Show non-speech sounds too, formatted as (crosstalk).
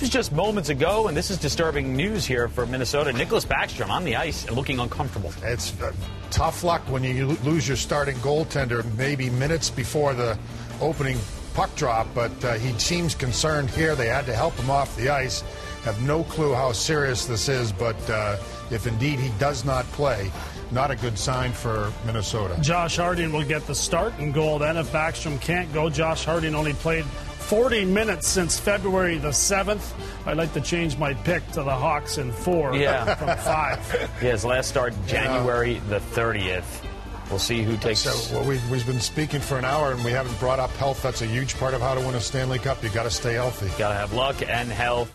this was just moments ago, and this is disturbing news here for Minnesota. Niklas Backstrom on the ice and looking uncomfortable. It's uh, tough luck when you lose your starting goaltender maybe minutes before the opening puck drop, but uh, he seems concerned here. They had to help him off the ice. Have no clue how serious this is, but uh, if indeed he does not play, not a good sign for Minnesota. Josh Harding will get the start and goal. Then if Backstrom can't go, Josh Harding only played 40 minutes since February the 7th. I'd like to change my pick to the Hawks in four Yeah. from five. (laughs) Yeah, his last start January the 30th. We'll see who takes. So well, we've, we've been speaking for an hour and we haven't brought up health. That's a huge part of how to win a Stanley Cup. You got to stay healthy. Got to have luck and health.